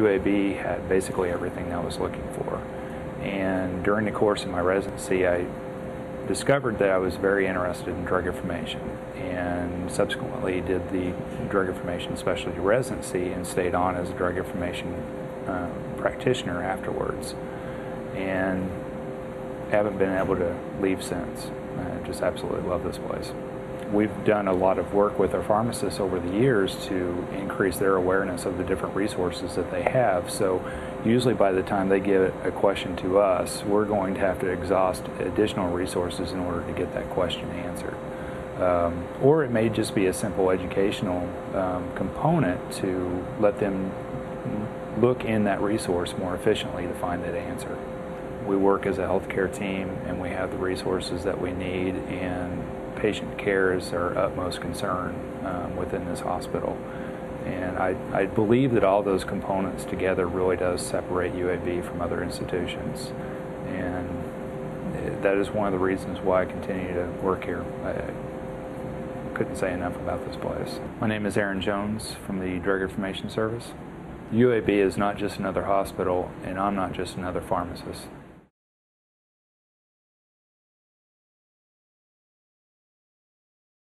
UAB had basically everything I was looking for. And during the course of my residency, I discovered that I was very interested in drug information and subsequently did the drug information specialty residency and stayed on as a drug information uh, practitioner afterwards. And haven't been able to leave since. I just absolutely love this place. We've done a lot of work with our pharmacists over the years to increase their awareness of the different resources that they have. So usually by the time they give a question to us, we're going to have to exhaust additional resources in order to get that question answered. Um, or it may just be a simple educational um, component to let them look in that resource more efficiently to find that answer. We work as a healthcare team and we have the resources that we need and patient care is our utmost concern um, within this hospital. And I, I believe that all those components together really does separate UAB from other institutions. And that is one of the reasons why I continue to work here. I couldn't say enough about this place. My name is Aaron Jones from the Drug Information Service. UAB is not just another hospital, and I'm not just another pharmacist.